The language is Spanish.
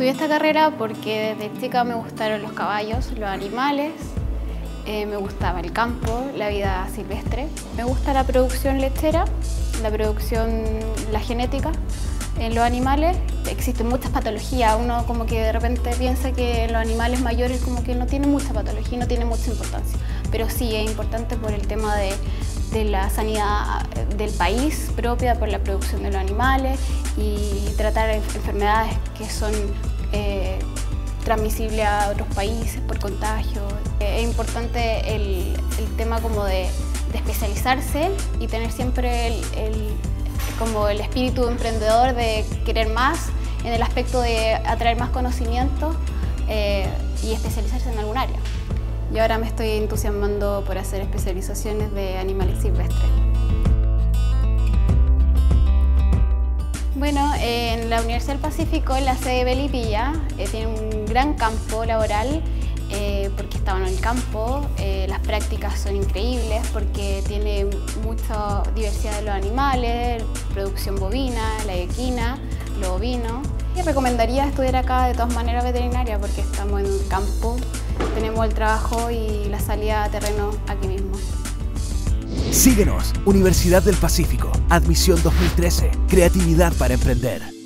Estudié esta carrera porque desde chica me gustaron los caballos, los animales, eh, me gustaba el campo, la vida silvestre. Me gusta la producción lechera, la producción, la genética en los animales. Existen muchas patologías, uno como que de repente piensa que los animales mayores como que no tienen mucha patología, no tienen mucha importancia. Pero sí es importante por el tema de, la sanidad del país propia, por la producción de los animales y tratar enfermedades que son eh, transmisibles a otros países por contagio. Es importante el, tema como de, especializarse y tener siempre el, como el espíritu emprendedor de querer más en el aspecto de atraer más conocimiento eh, y especializarse en algún área. Y ahora me estoy entusiasmando por hacer especializaciones de animales silvestres. Bueno, en la Universidad del Pacífico, en la sede de Belipilla, eh, tiene un gran campo laboral eh, porque estaban en el campo, eh, las prácticas son increíbles porque tiene mucha diversidad de los animales, producción bovina, la equina, lo ovino. Y recomendaría estudiar acá de todas maneras veterinaria porque estamos en un campo, tenemos el trabajo y la salida a terreno aquí mismo. Síguenos, Universidad del Pacífico, admisión 2013, creatividad para emprender.